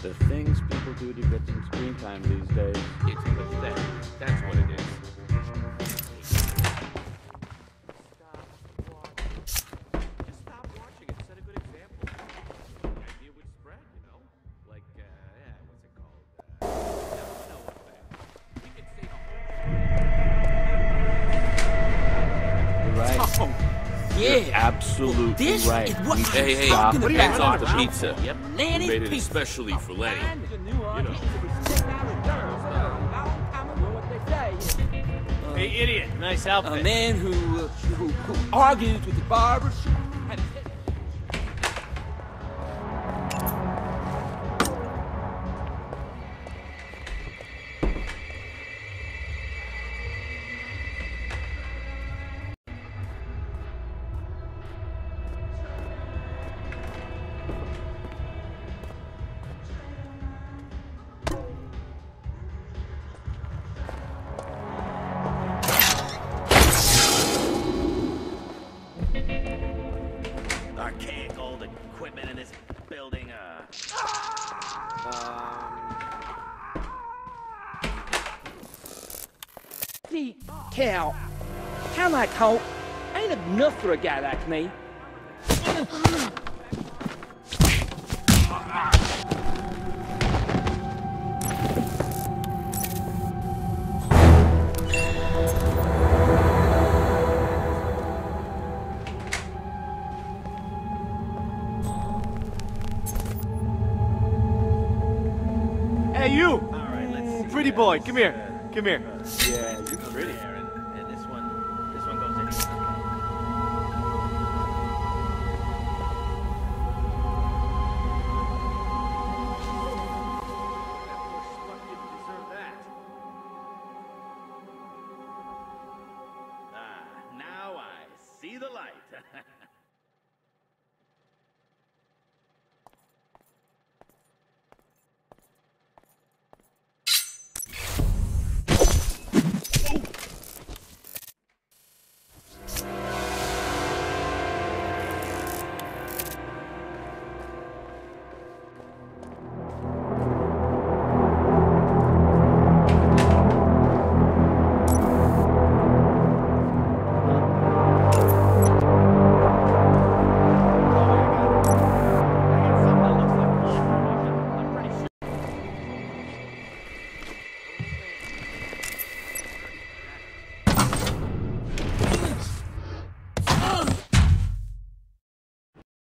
The things people do to get some screen time these days. It's pathetic. That's what it is. Stop watching. Just stop watching it. Set a good example. The idea would spread, you know? Like, yeah, what's it called? Yeah, you know what I'm saying. We could say the whole You're right. Yeah. You're absolutely This right. is what We I'm should Hey, hey, talking it. hands off the pizza. Yep. Lenny made it Pizza. especially for Lenny. You know. Hey, idiot. Nice outfit. A man who, uh, who, who argues with the barber. Old equipment in this building, uh... See, Cal, kind like Hulk ain't enough for a guy like me. Hey, you! All right, let's see. Pretty boy, come here. Come here. Uh, yeah, you pretty. There and, this one, this one goes in. Ah, now I see the light.